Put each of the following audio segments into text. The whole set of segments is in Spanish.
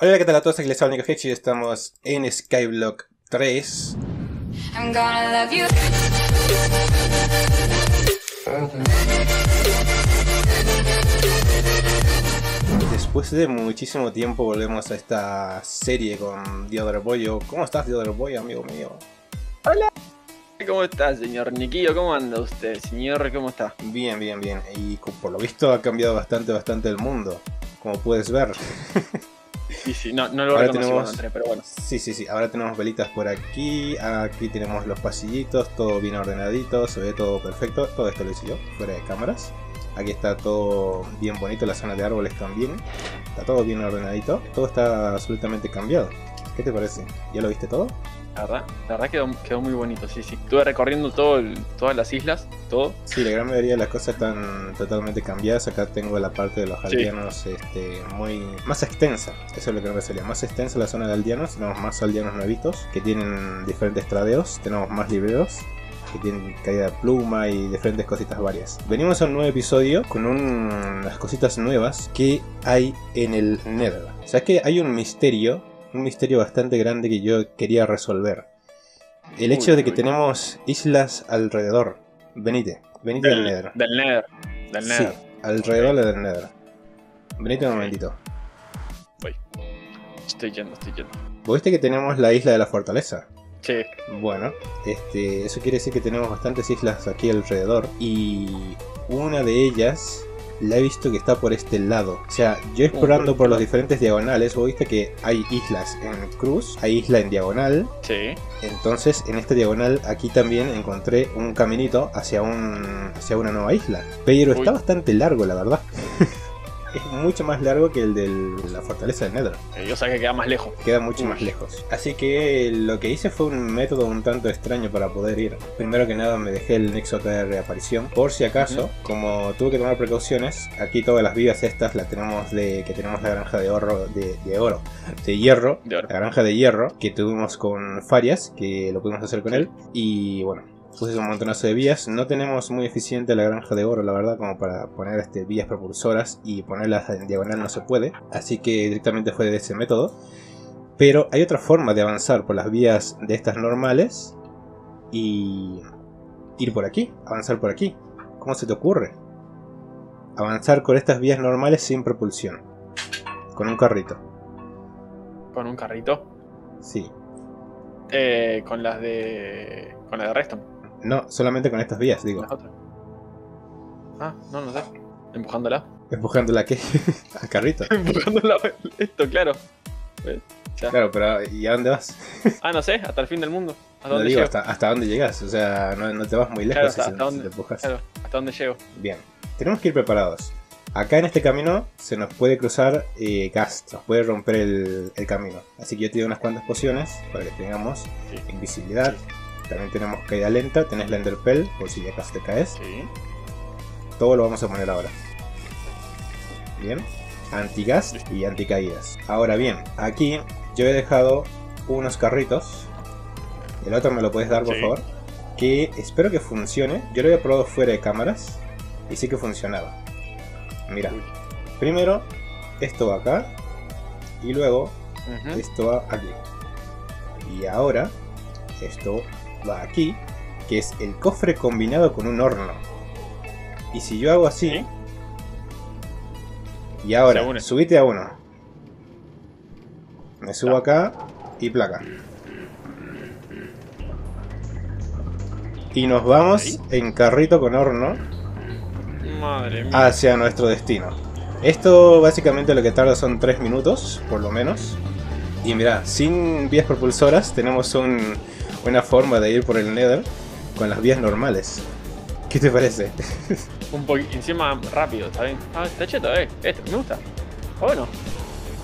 Hola, ¿qué tal a todos? Aquí les habla Nico y estamos en Skyblock 3. I'm gonna love you. Después de muchísimo tiempo volvemos a esta serie con Diodoro Boyo. ¿Cómo estás, Diodoro Boyo, amigo mío? ¿Cómo está, señor Niquillo? ¿Cómo anda usted, señor? ¿Cómo está? Bien, bien, bien. Y por lo visto ha cambiado bastante, bastante el mundo. Como puedes ver. Sí, sí, no, no lo Ahora tenemos- pero bueno. Sí, sí, sí. Ahora tenemos velitas por aquí. Aquí tenemos los pasillitos, todo bien ordenadito. Se ve todo perfecto. Todo esto lo hice yo, fuera de cámaras. Aquí está todo bien bonito. La zona de árboles también. Está todo bien ordenadito. Todo está absolutamente cambiado. ¿Qué te parece? ¿Ya lo viste todo? La verdad, la verdad quedó, quedó muy bonito, sí, sí. Estuve recorriendo todo el- todas las islas, todo. Sí, la gran mayoría de las cosas están totalmente cambiadas. Acá tengo la parte de los Sí. aldeanos este, muy más extensa. Eso es lo que me salía. Más extensa la zona de aldeanos. Tenemos más aldeanos nuevitos que tienen diferentes tradeos. Tenemos más libreos que tienen caída de pluma y diferentes cositas varias. Venimos a un nuevo episodio con un- unas cositas nuevas que hay en el Nether. O sea que hay un misterio, un misterio bastante grande que yo quería resolver. El hecho Uy, de que uy. tenemos islas alrededor. Venite, venite del Nether. Del Nether. Del Sí, Nether. alrededor del Nether. Venite un momentito. Voy. Estoy yendo, estoy yendo. ¿Vos viste que tenemos la isla de la fortaleza? Sí, Bueno, este, eso quiere decir que tenemos bastantes islas aquí alrededor y una de ellas la he visto que está por este lado. O sea, yo explorando por los diferentes diagonales, vos viste que hay islas en cruz, hay isla en diagonal, sí. entonces en esta diagonal aquí también encontré un caminito hacia un hacia una nueva isla. Pero está bastante largo, la verdad. es mucho más largo que el de la fortaleza de Nether. Eh, Yo sé que queda más lejos. Queda mucho Uy. más lejos. Así que lo que hice fue un método un tanto extraño para poder ir. Primero que nada me dejé el nexo de reaparición. Por si acaso, como tuve que tomar precauciones, aquí todas las vidas estas las tenemos de que tenemos la granja de oro, de, de oro, de hierro. De oro. La granja de hierro que tuvimos con Farias, que lo pudimos hacer con él. Y bueno, puse un montonazo de vías. No tenemos muy eficiente la granja de oro, la verdad, como para poner este, vías propulsoras y ponerlas en diagonal no se puede. Así que directamente fue de ese método. Pero hay otra forma de avanzar por las vías de estas normales y ir por aquí, avanzar por aquí. ¿Cómo se te ocurre? Avanzar con estas vías normales sin propulsión. Con un carrito. Con un carrito. Sí. Eh, con las de. Con la de Reston. No, solamente con estas vías, digo. Ah, no, no sé. Empujándola. Empujándola que al carrito. Empujándola. Esto, claro. Ya. Claro, pero ¿y a dónde vas? Ah, no sé, hasta el fin del mundo. ¿Hasta No dónde digo llego? hasta, hasta dónde llegas, o sea, no, no te vas muy lejos Claro, hasta- si dónde- te empujas. Claro, ¿hasta dónde llego? Bien, tenemos que ir preparados. Acá en este camino se nos puede cruzar eh, gas, nos puede romper el, el camino. Así que yo te doy unas cuantas pociones para que tengamos Sí. invisibilidad. También tenemos caída lenta, tenés la Enderpell por si ya casi te caes. Sí. Todo lo vamos a poner ahora. Bien. Antigas y anticaídas. Ahora bien, aquí yo he dejado unos carritos. El otro me lo puedes dar, por Sí. favor. Que espero que funcione. Yo lo había probado fuera de cámaras. Y sí que funcionaba. Mira, Uy. primero esto va acá. Y luego esto va aquí. Y ahora esto aquí, que es el cofre combinado con un horno. Y si yo hago así, Sí. y ahora subite a uno. Me subo Ya. acá y placa. Y nos vamos Ahí. en carrito con horno Madre mía. hacia nuestro destino. Esto básicamente lo que tarda son 3 minutos, por lo menos. Y mira, sin vías propulsoras tenemos un- una forma de ir por el Nether con las vías normales. ¿Qué te parece? Un poquito. Encima rápido, ¿está bien? Ah, está cheto, eh. Esto, me gusta. Está bueno.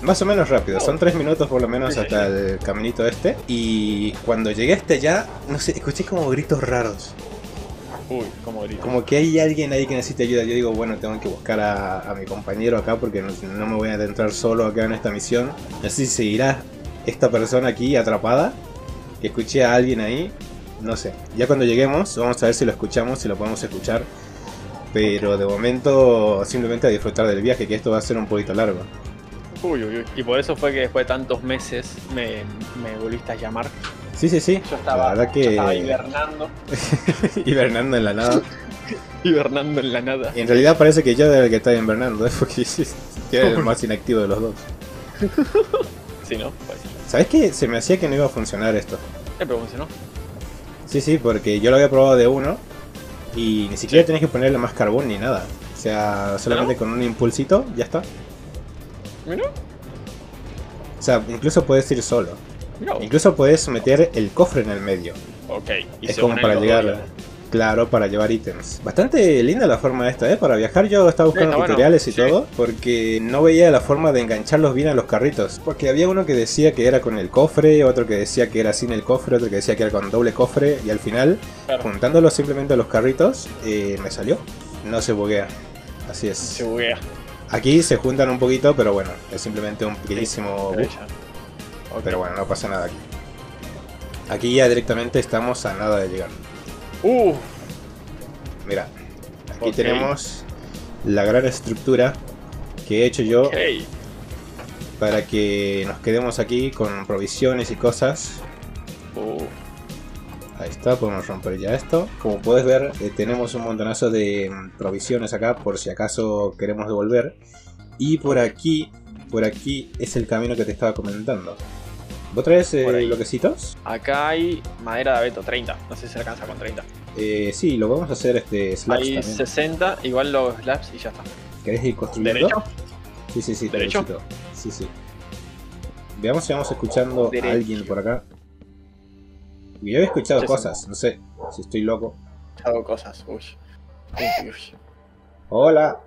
Más o menos rápido, son Oh. 3 minutos por lo menos Sí, sí, hasta el caminito este. Y cuando llegué hasta allá, no sé, escuché como gritos raros. Uy, como grito. Como que hay alguien ahí que necesita ayuda. Yo digo, bueno, tengo que buscar a, a mi compañero acá porque no, no me voy a adentrar solo acá en esta misión. Si seguirá esta persona aquí atrapada. Que escuché a alguien ahí. No sé. Ya cuando lleguemos, vamos a ver si lo escuchamos, si lo podemos escuchar. Pero de momento, simplemente a disfrutar del viaje, que esto va a ser un poquito largo. Uy, uy, uy. Y por eso fue que después de tantos meses me, me volviste a llamar. Sí, sí, sí. Yo estaba, la verdad yo estaba que hibernando. hibernando en la nada. Hibernando en la nada. Y en realidad parece que yo era el que está hibernando, ¿eh? porque yo era el más inactivo de los dos. Sí, ¿no? Pues sí. ¿Sabes qué? Se me hacía que no iba a funcionar esto. Eh, pero funcionó. Sí, sí, porque yo lo había probado de uno y ni siquiera tenés que ponerle más carbón ni nada. O sea, solamente ¿No? con un impulsito, ya está. Mira, O sea, incluso puedes ir solo. vos. Incluso puedes meter el cofre en el medio. Ok. y es como para llegar, dos, claro, para llevar ítems. Bastante linda la forma esta, ¿eh? Para viajar yo estaba buscando bueno, tutoriales y sí. todo, porque no veía la forma de engancharlos bien a los carritos. Porque había uno que decía que era con el cofre, otro que decía que era sin el cofre, otro que decía que era con doble cofre, y al final, Claro. juntándolos simplemente a los carritos, eh, me salió. No se buguea. Así es. Se buguea. Aquí se juntan un poquito, pero bueno, es simplemente un pequeñísimo bug. Pero bueno, no pasa nada aquí. Aquí ya directamente estamos a nada de llegar. Uh, Mira, aquí tenemos la gran estructura que he hecho yo para que nos quedemos aquí con provisiones y cosas. Uh, Ahí está, podemos romper ya esto. Como puedes ver, eh, tenemos un montonazo de mm, provisiones acá por si acaso queremos devolver. Y por aquí, por aquí es el camino que te estaba comentando. ¿Vos traes eh, bloquecitos? acá hay madera de abeto, 30. No sé si se alcanza con 30. Eh, sí, lo a hacer este slabs Hay también. 60, igual los slabs y ya está. ¿Querés ir construyendo? ¿Derecho? Sí, sí, sí, ¿Derecho? Sí, sí. Veamos si vamos escuchando a alguien por acá. Yo había escuchado Sí, sí. cosas, no sé si estoy loco. Hago cosas. Uy. Uy, uy. Hola.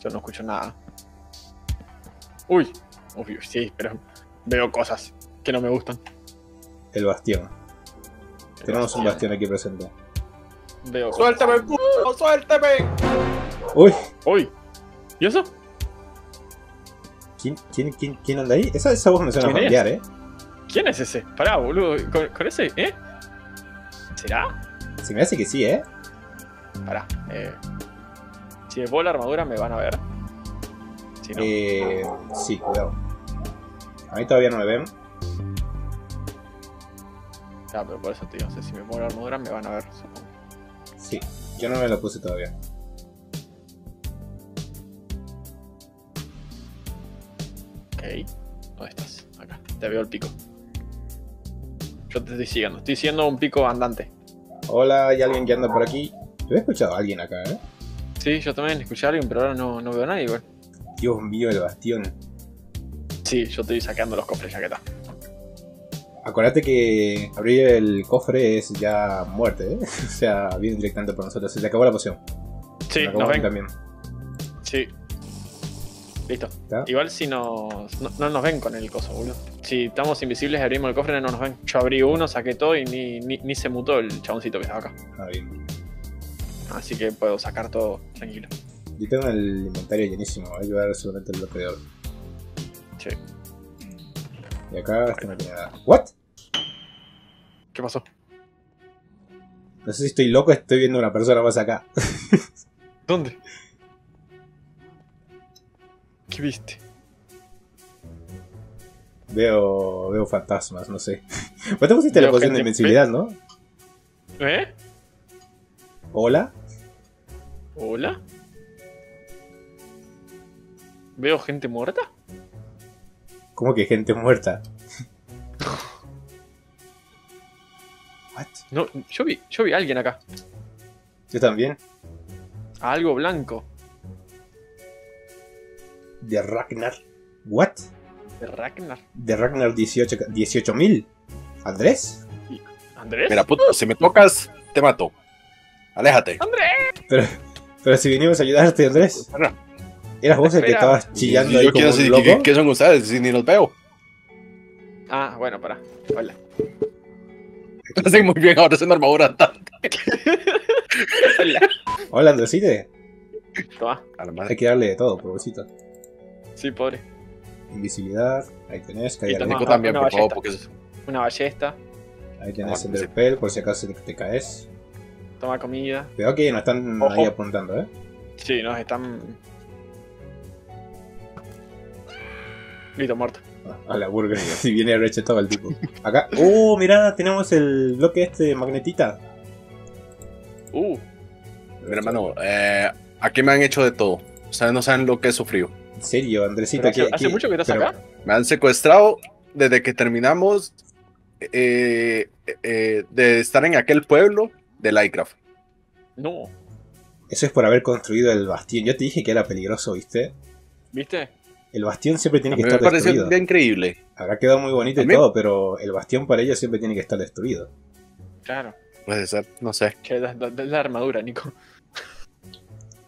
Yo no escucho nada. Uy. Uy, uy, sí, pero veo cosas que no me gustan. El bastión. Tenemos un bastión aquí presente. Veo cosas. ¡Suéltame, culo! ¡Suéltame! Uy, Uy. ¿Y eso? ¿quién, quién, quién, quién anda ahí? Esa, esa voz me suena ¿Quién es? familiar, ¿eh? ¿Quién es ese? Pará, boludo. ¿Con, con ese? ¿Eh? ¿Será? Se me hace que sí, ¿eh? Pará. Eh. Si me pongo la armadura me van a ver. Si no. Eh, sí, cuidado. A mí todavía no me ven. Ah, pero por eso te digo, o sea, si me pongo la armadura me van a ver, supongo. Sí, yo no me lo puse todavía. Ok. ¿Dónde estás? Acá. Te veo el pico. Yo te estoy siguiendo. Estoy siguiendo un pico andante. Hola, hay alguien que anda por aquí. Yo he escuchado a alguien acá, ¿eh? Sí, yo también escuché a alguien, pero ahora no, no veo a nadie igual. Dios mío, el bastión. Sí, yo estoy saqueando los cofres ya que está. Acuérdate que abrir el cofre es ya muerte, ¿eh? O sea, viene directamente por nosotros. Se te acabó la poción. Sí, nos ven. también. Sí. Listo. ¿Está? Igual si nos. No, no nos ven con el coso, boludo. Si estamos invisibles y abrimos el cofre, no nos ven. Yo abrí uno, saqué todo y ni, ni, ni se mutó el chaboncito que estaba acá. Ah, bien. Así que puedo sacar todo tranquilo. Yo tengo el inventario llenísimo. Voy a llevar solamente el bloque de oro. Sí. Y acá este no tiene nada. ¿What? ¿Qué pasó? No sé si estoy loco, estoy viendo una persona más acá. ¿Dónde? ¿Qué viste? Veo, veo fantasmas, no sé. Vos te pusiste la poción de invencibilidad, ¿no? ¿Eh? Hola. ¿Hola? ¿Veo gente muerta? ¿Cómo que gente muerta? What? No, yo vi, yo vi a alguien acá. Yo también. A algo blanco. De Ragnar. ¿What? ¿De Ragnar? De Ragnar 18 18.000. ¿Andrés? ¿Andrés? Mira, puto, si me tocas, te mato. Aléjate. ¡Andrés! Pero, pero si vinimos a ayudarte, Andrés. ¿Eras vos el que estabas y chillando ahí yo como quiero un decir, loco? ¿qué, qué son ustedes si ni los veo? Ah, bueno, pará. Hola. Hacen muy bien ahora haciendo armadura. Hola. Hola, Andresite. Toma. Hay que darle de todo, pobrecito. Sí, pobre. Invisibilidad. Ahí tenés. Y Caída lenta. también, una por favor, ballesta. porque es- Una ballesta. Ahí tenés Ah, Enderpell por si acaso te, caes. Toma comida. Cuidado que no están Ojo. ahí apuntando, ¿eh? Sí, nos están. Listo, muerto. A la burger. Si viene rechetado el tipo. Acá. ¡Oh, mirá! Tenemos el bloque este de magnetita. Uh, Mira, hermano, eh, aquí me han hecho de todo. Ustedes no saben lo que he sufrido. En serio, Andresito. hace, ¿qué- hace qué- mucho que estás pero- acá. Me han secuestrado desde que terminamos eh, eh, de estar en aquel pueblo de Lightcraft. No, Eso es por haber construido el bastión. Yo te dije que era peligroso, ¿viste? ¿viste? El bastión siempre tiene que me estar destruido. día increíble. Habrá quedado muy bonito y mí- todo, pero el bastión para ellos siempre tiene que estar destruido. Claro. Puede ser, no sé. Da, da- da la armadura, Nico.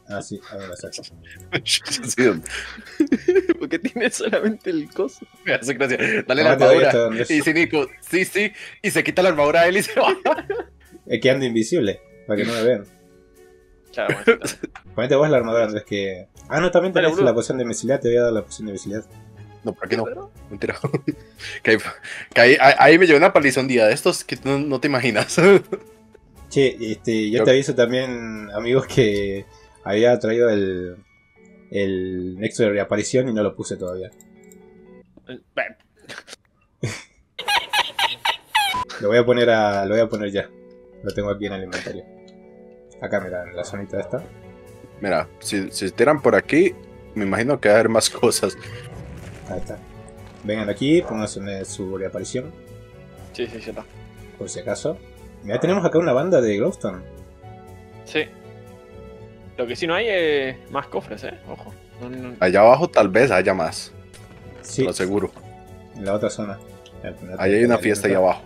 Ah, sí, a ver, exacto. Sí, Porque tiene solamente el coso. me hace gracia. Dale la armadura. Y dice Nico, sí, sí. Y se quita la armadura a él y se va. Es que anda invisible, para que no me vean. Claro, bueno, Ponete vos la armadura, Andrés, que... Ah, no, también tenés la poción de invisibilidad, te voy a dar la poción de invisibilidad. No, por aquí no. Mentira. que ahí, que ahí, me llevé una paliza un día de estos que no, no te imaginas. Che, este, yo te aviso también, amigos, que había traído el, el nexo de reaparición y no lo puse todavía. Eh, Lo voy a poner a, lo voy a poner ya. Lo tengo aquí en el inventario. Acá, mira, en la zonita esta. Mira, si, si tiran por aquí, me imagino que va a haber más cosas. Ahí está. Vengan aquí, pónganse en su reaparición, Sí, sí, ya está. por si acaso. Mira, tenemos acá una banda de Glowstone. Sí. Lo que sí no hay es más cofres, eh. Ojo. No, no- Allá abajo tal vez haya más, Sí, lo seguro. en la otra zona. Ahí hay una fiesta ahí abajo.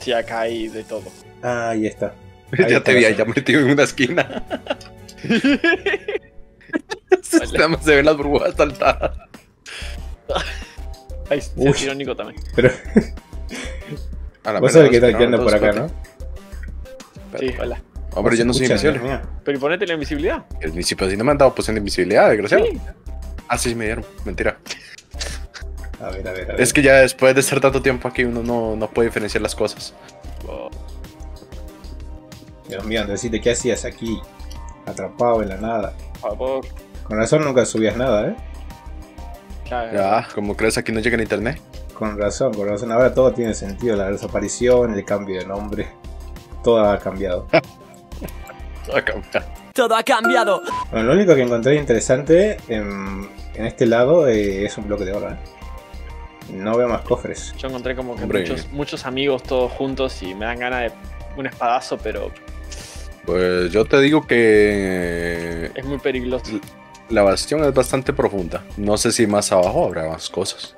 Sí, acá hay de todo. Ah, ahí está. Ya te vi zona. metido en una esquina. Nada más se ven las burbujas saltadas. Ahí se Uy. tiró Nico también. Pero A la vos sabés que tal que anda por acá, ¿no? Sí, hola. Hombre, yo no soy invisible. Pero ¿y ponete la invisibilidad? El principio sí no me han dado poción de invisibilidad, desgraciado. Sí. Ah, sí, me dieron. Mentira. A ver, a ver, a ver. Es que ya después de estar tanto tiempo aquí, uno no, no puede diferenciar las cosas. Oh, Dios mío, Andresito, ¿qué hacías aquí? Atrapado en la nada. por favor. Con razón nunca subías nada, ¿eh? Ya, Ya, como crees, aquí no llega el internet. Con razón, con razón. Ahora todo tiene sentido. La desaparición, el cambio de nombre. Todo ha cambiado. Acá, Todo ha cambiado. Bueno, lo único que encontré interesante en, en este lado eh, es un bloque de oro, ¿eh? No veo más cofres. Yo encontré como que muchos amigos todos juntos y me dan ganas de un espadazo, pero Pues yo te digo que es muy peligroso. la bastión es bastante profunda. No sé si más abajo habrá más cosas.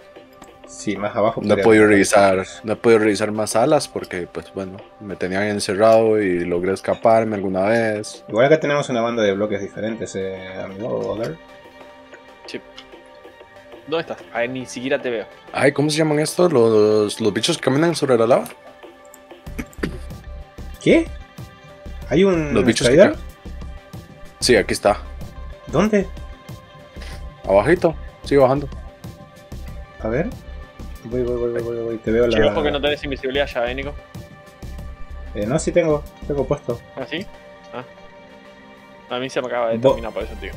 Sí, más abajo. No he podido revisar, no he podido revisar más salas porque, pues bueno, me tenían encerrado y logré escaparme alguna vez. Igual acá tenemos una banda de bloques diferentes, eh, amigo Oder. ¿Dónde estás? A ver, ni siquiera te veo. Ay, ¿cómo se llaman estos? Los, los bichos que caminan sobre la lava. ¿Qué? ¿Hay un Los bichos que Sí, aquí está. ¿Dónde? Abajito. Sigue bajando. A ver. Voy, voy, voy, voy, voy, voy. Te veo la... ojo que no tenés invisibilidad ya, ¿eh, Nico? Eh, no, sí tengo. Tengo puesto. ¿Ah, sí? Ah. A mí se me acaba de Bo- terminar, por eso, tío.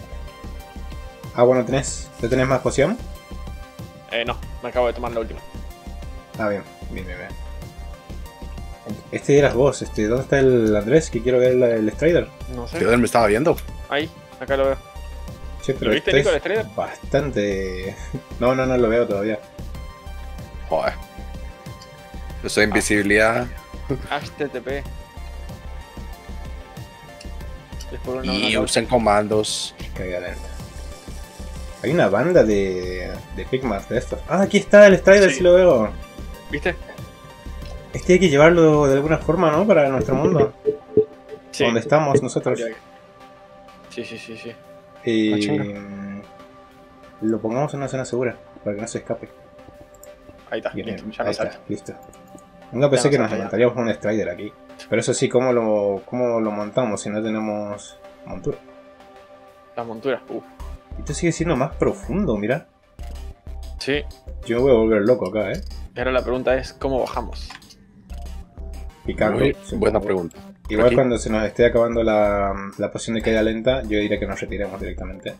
Ah, bueno, tenés. ¿Te tenés más poción? Eh, no, me acabo de tomar la última. Ah, bien, bien, bien, bien. Este eras vos, este, ¿dónde está el Andrés? Que quiero ver el, el Strider. No sé. Yo me estaba viendo. Ahí, acá lo veo. Che, pero ¿Lo viste, esto Nico, el Strider? bastante... No, no, no lo veo todavía. Joder. Yo soy invisibilidad. HTTP. Y usen comandos. Caiga lenta. Hay una banda de, de Pigmas de estos. Ah, aquí está el Strider, Sí. sí lo veo. ¿Viste? Este hay que llevarlo de alguna forma, ¿no? Para nuestro mundo. Sí. Donde estamos nosotros. Sí, sí, sí, sí. Y Ah, lo pongamos en una zona segura, para que no se escape. Ahí está, Bien, listo, ya ahí no está, listo. Nunca pensé no que nos montaríamos un Strider aquí. Pero eso sí, ¿cómo lo, cómo lo montamos si no tenemos montura? La montura. Uf. Esto sigue siendo más profundo, mira. Sí. Yo me voy a volver loco acá, ¿eh? Y ahora la pregunta es, ¿cómo bajamos? Picando. Muy buena pregunta. Igual Aquí. cuando se nos esté acabando la, la poción de caída lenta, yo diría que nos retiremos directamente.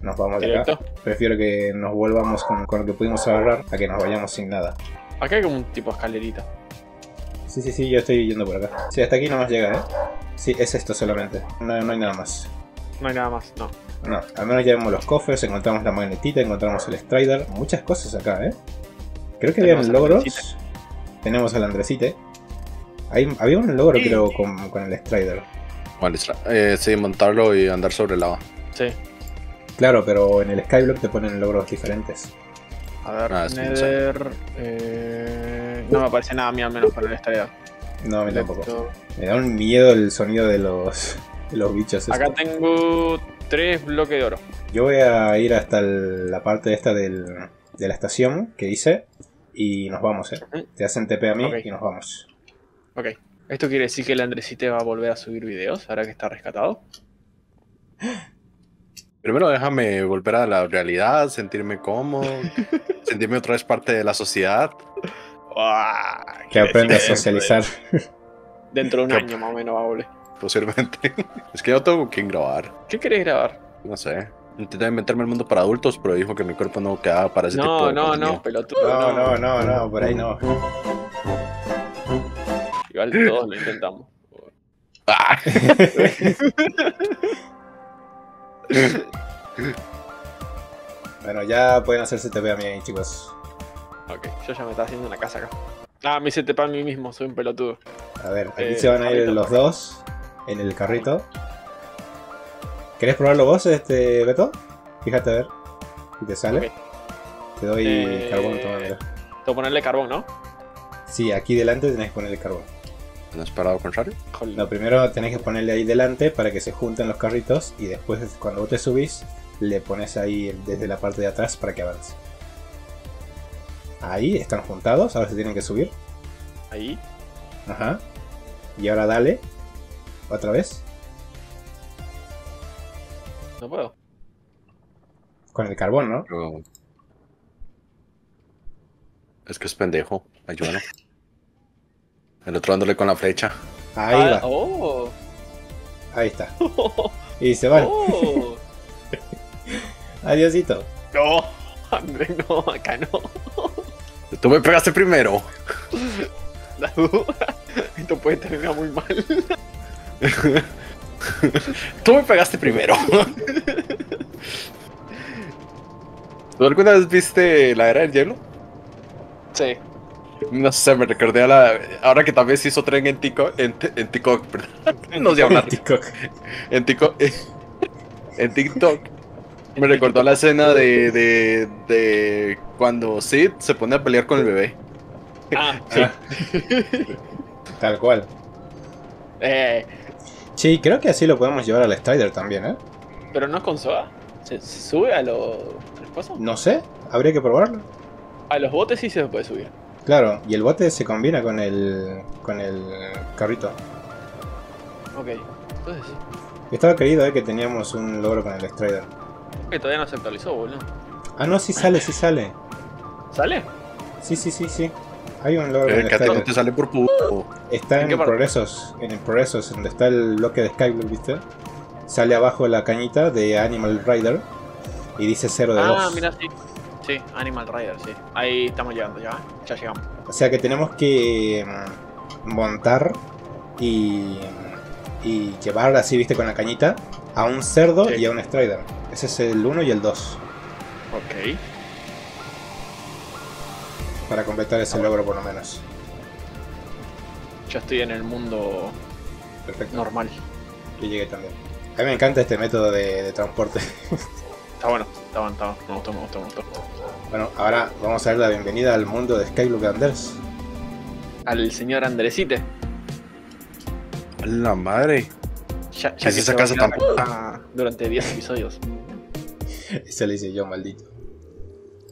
Nos vamos de acá. Directo. Prefiero que nos volvamos con, con lo que pudimos agarrar a que nos vayamos sin nada. Acá hay como un tipo de escalerita. Sí, sí, sí, yo estoy yendo por acá. Sí, hasta aquí nomás llega, ¿eh? Sí, es esto solamente. No, no hay nada más. No hay nada más, no. No, al menos ya vemos los cofres, encontramos la magnetita, encontramos el Strider. Muchas cosas acá, ¿eh? Creo que Tenemos había al logros. Tenemos al Andresite. Hay- había un logro, Sí. creo, con, con el Strider. Eh, sí, montarlo y andar sobre lava. Sí. Claro, pero en el Skyblock te ponen logros diferentes. A ver, Ah. Nether. eh, no me aparece nada a mí, al menos para el estadio. No, a mí tampoco. Me da un miedo el sonido de los, de los bichos. Acá estos. tengo tres bloques de oro. Yo voy a ir hasta el- la parte esta del, de la estación que hice y nos vamos, ¿eh? Te hacen TP a mí y nos vamos. Ok. ¿Esto quiere decir que el Andresite va a volver a subir videos ahora que está rescatado? Primero déjame volver a la realidad, sentirme cómodo, sentirme otra vez parte de la sociedad. ¡Uah! Que aprenda a socializar. Dentro de un año más o menos va a volver. Posiblemente. es que yo tengo que grabar. ¿Qué querés grabar? No sé. Intenté meterme al mundo para adultos, pero dijo que mi cuerpo no quedaba para ese tipo No, de no, contenido. no, pelotudo. No, no, no, no, por ahí no. Igual todos lo intentamos. Ah, Bueno, ya pueden hacerse TP a mí, chicos. Ok, yo ya me estaba haciendo una casa acá. Ah, me hice tepa a mí mismo, soy un pelotudo. A ver, aquí Eh, se van a ir carrito. los dos en el carrito. ¿Querés probarlo vos, este Beto? Fíjate a ver si te sale. Te doy Eh, carbón, toma, mira. Tengo que ponerle carbón, ¿no? Sí, aquí delante tenés que ponerle carbón. ¿No has parado contrario? No, primero tenés que ponerle ahí delante para que se junten los carritos y después cuando vos te subís le pones ahí desde la parte de atrás para que avance. Ahí están juntados, ahora se tienen que subir. Ahí. Ajá. Y ahora dale. Otra vez. No puedo. Con el carbón, ¿no? Pero- Es que es pendejo. Ayúdalo. El otro dándole con la flecha. Ahí Ah, va. Oh. Ahí está. Y se van. Oh. Adiosito. No. Andrés, no, acá no. Tú me pegaste primero. Esto puede terminar muy mal. Tú me pegaste primero. ¿Tú alguna vez viste la era del hielo? Sí. No sé, me recordé a la. Ahora que también se hizo tren en TikTok. En, T- en TikTok, perdón. No sé hablar. TikTok. En TikTok. En TikTok. Me recordó la escena de, de, de cuando Sid se pone a pelear con el bebé. Ah, sí. Ah. Tal cual. Eh, Sí, creo que así lo podemos llevar al Strider también, ¿eh? pero no es con soda. ¿Se, se sube a los. No sé, habría que probarlo. A los botes sí se puede subir. Claro, y el bote se combina con el con el carrito. Ok. Entonces sí. Estaba querido, ¿eh? Que teníamos un logro con el Strider. Que todavía no se actualizó, boludo. Ah, no, sí sale, sí sale. ¿Sale? Sí, sí, sí, sí. Hay un logro con Eh, el no Strider. te sale por puto. Está ¿En en, progresos, en el progresos, donde está el bloque de Skyblock, ¿viste? Sale abajo la cañita de Animal Rider y dice 0 de Ah, 2. mira, sí. Sí, Animal Rider, sí. Ahí estamos llegando ya. Ya llegamos. O sea que tenemos que mm, montar y, y llevar así, ¿viste? Con la cañita a un cerdo Sí. y a un Strider. Ese es el 1 y el 2 Ok. para completar ese logro por lo menos. Yo estoy en el mundo Perfecto. normal. Que llegue también. A mí me encanta este método de, de transporte. Está bueno, está bueno, está bueno. Me gustó, me gustó, me gustó. Bueno, ahora vamos a dar la bienvenida al mundo de Skyblock Anders. Al señor Andresite. A la madre. Ya, ¿Qué es que esa casa acá Durante 10 episodios. Ese le hice yo, maldito.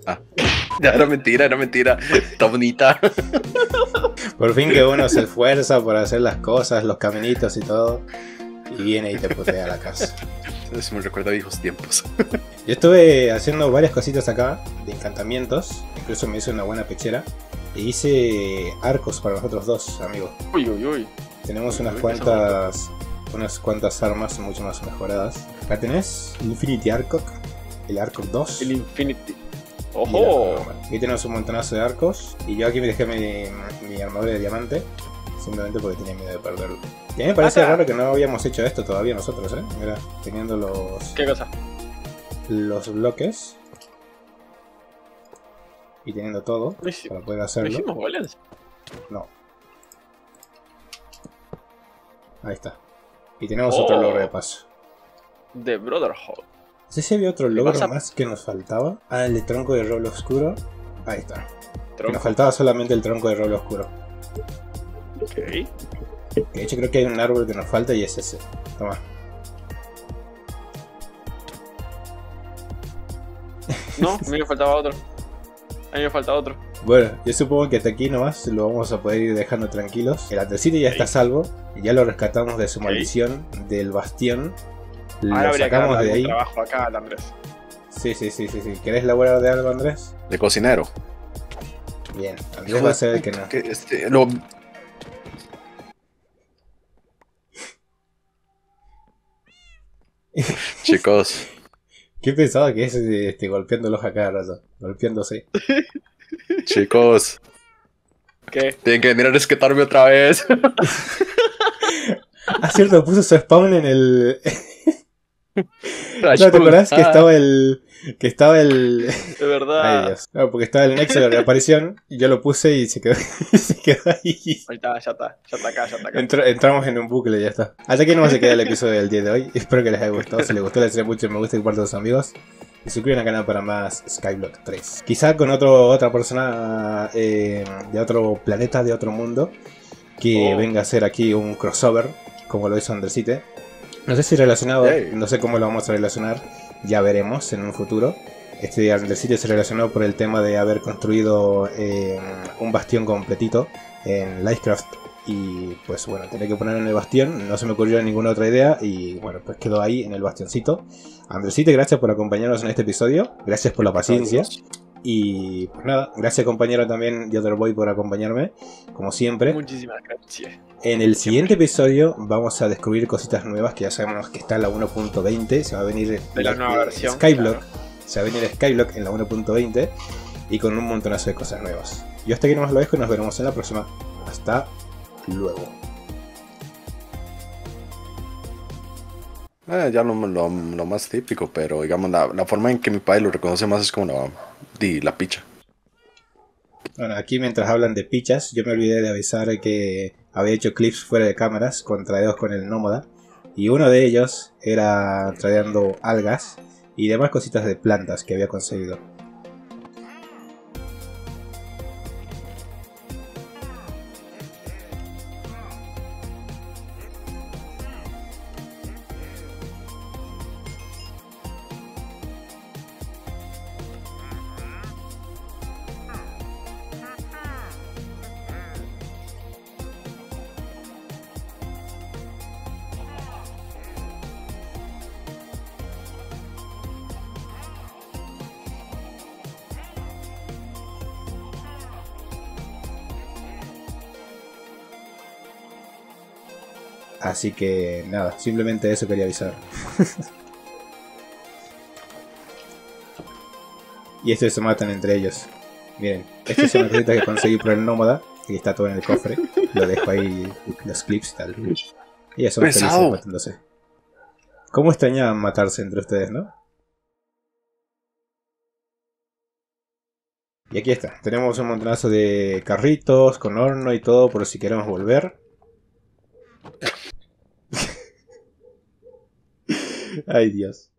Ya era mentira, era mentira. Está bonita. Por fin que uno se esfuerza por hacer las cosas, los caminitos y todo. Y viene y te putea la casa. Eso me recuerda a viejos tiempos. Yo estuve haciendo varias cositas acá de encantamientos. Incluso me hice una buena pechera. E hice arcos para los otros dos, amigos. Uy, uy, uy. Tenemos unas Uy, cuantas unas cuantas armas mucho más mejoradas. Acá tenés Infinity Arcock, el Arcock 2. El Infinity. y ¡Ojo! Aquí tenemos un montonazo de arcos. Y yo aquí me dejé mi, mi armadura de diamante. Simplemente porque tenía miedo de perderlo. Y a mí me parece Acá. raro que no habíamos hecho esto todavía nosotros, ¿eh? Mira, teniendo los, ¿Qué cosa? los bloques. Y teniendo todo para poder lo hacerlo. hicimos. No. Ahí está. Y tenemos Oh. otro logro de paso. The Brotherhood. No sé si había otro logro a- más que nos faltaba. Ah, el de tronco de roble oscuro. Ahí está. Tronco. nos faltaba solamente el tronco de roble oscuro. Ok. De hecho creo que hay un árbol que nos falta y es ese. Toma. No, a mí me faltaba otro. A mí me falta otro. Bueno, yo supongo que hasta aquí nomás lo vamos a poder ir dejando tranquilos. El Andresito ya está a salvo. y Ya lo rescatamos de su maldición, del bastión. Lo Ahora habría que sacamos de ahí. trabajo acá al Andrés. Sí, sí, sí, sí, sí. ¿Querés laburar de algo, Andrés? De cocinero. Bien, Andrés va a ser el que no. Que, este, lo- Chicos, ¿Qué pensaba que es este, golpeándolos a cada rato? Golpeándose. chicos, ¿Qué? tienen que venir a rescatarme otra vez. Ah, cierto, puso su spawn en el. ¿No te acordás que estaba el. que estaba el. De verdad. Ay Dios. No, porque estaba el nexo de reaparición y yo lo puse y se quedó, se quedó ahí. Ahí está, ya está. Ya está acá, ya está acá. Entra- entramos en un bucle y ya está. Hasta aquí nomás se queda el episodio del día de hoy. Espero que les haya gustado. Si les gustó, les mucho me gusta y compartan a sus amigos. Y suscriban al canal para más Skyblock 3. Quizá con otro, otra persona eh, de otro planeta, de otro mundo, que Oh. venga a hacer aquí un crossover, como lo hizo Andresite. No sé si relacionado, no sé cómo lo vamos a relacionar, ya veremos en un futuro. Este Andresite se relacionó por el tema de haber construido eh, un bastión completito en Livecraft y pues bueno, tenía que poner en el bastión, no se me ocurrió ninguna otra idea y bueno, pues quedó ahí en el bastioncito. Andresite, gracias por acompañarnos en este episodio, gracias por la paciencia y pues nada, gracias compañero también Boy por acompañarme, como siempre. Muchísimas gracias. En el siguiente episodio vamos a descubrir cositas nuevas que ya sabemos que está en la 1.20, se va a venir De la nueva versión, Skyblock, claro. se va a venir Skyblock en la 1.20 y con un montonazo de cosas nuevas. Yo hasta aquí nomás lo dejo y nos veremos en la próxima. Hasta luego. eh, ya lo, lo- lo más típico, pero digamos, la, la forma en que mi padre lo reconoce más es como la, di, la picha. Bueno, aquí mientras hablan de pichas, yo me olvidé de avisar que había hecho clips fuera de cámaras con tradeos con el nómada. Y uno de ellos era tradeando algas y demás cositas de plantas que había conseguido. Así que nada, simplemente eso quería avisar. y estos se matan entre ellos. Miren, esta es una cosita que conseguí por el nómada. Y está todo en el cofre. Lo dejo ahí, los clips y tal. Y ya son felices Pesado. matándose. ¿Cómo extrañaban matarse entre ustedes, no? Y aquí está. Tenemos un montonazo de carritos con horno y todo por si queremos volver. Ay Dios.